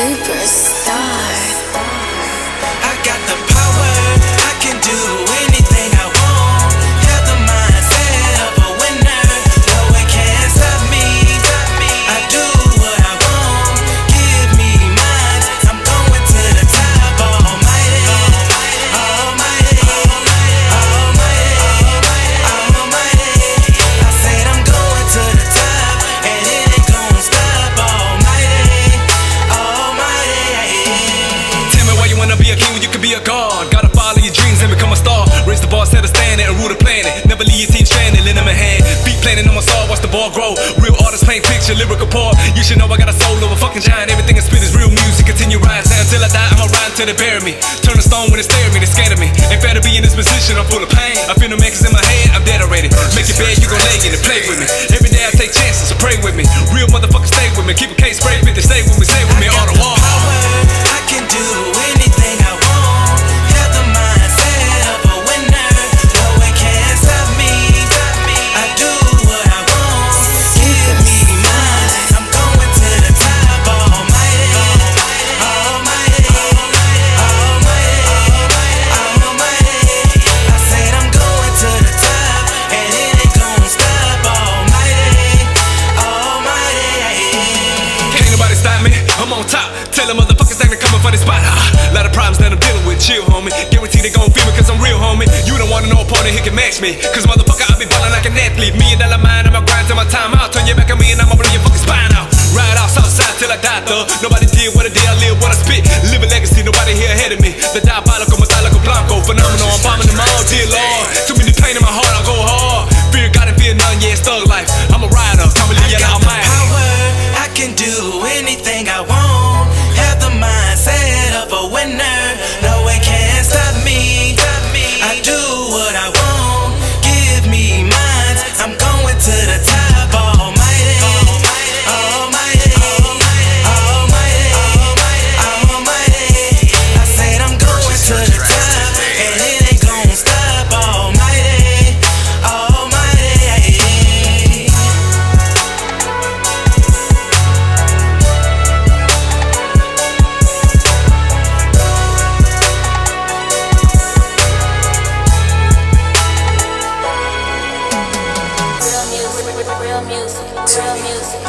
Superstar. I got the power, I can do it. you could be a god. Gotta follow your dreams and become a star. Raise the bar, set a standard, and rule the planet. Never leave your team stranded, lend them a hand. Beat planning on my saw, watch the ball grow. Real artists paint picture, lyrical part. You should know I got a soul of a fucking giant. Everything I spit is real music. Continue rising until I die. I'ma ride till they bury me. Turn the stone when they stare at me, they scared of me. Ain't fair to be in this position, I'm full of pain. I feel the makers in my head, I'm dead already. Make your bed, you gon' lay in it. play with me. Every day I take chances, pray with me. Real motherfuckers stay with me. Keep a case spray with they stay with me. Tell motherfuckers they ain't coming for this spot. Ah, lot of problems that I'm dealing with, chill, homie. Guarantee they gon' feel me cause I'm real, homie. You don't wanna know a opponent who can match me. Cause motherfucker, I be ballin' like an athlete. Million dollar mind, I'ma grind till my time out. Turn your back on me and I'ma blow your fucking spine out. Ride out southside till I die, though. Nobody did what I did, I live what I spit. Live a legacy, nobody here ahead of me. The diabolical, methodical, blanco, phenomenal. I'm bombing them all, dear Lord. Real music,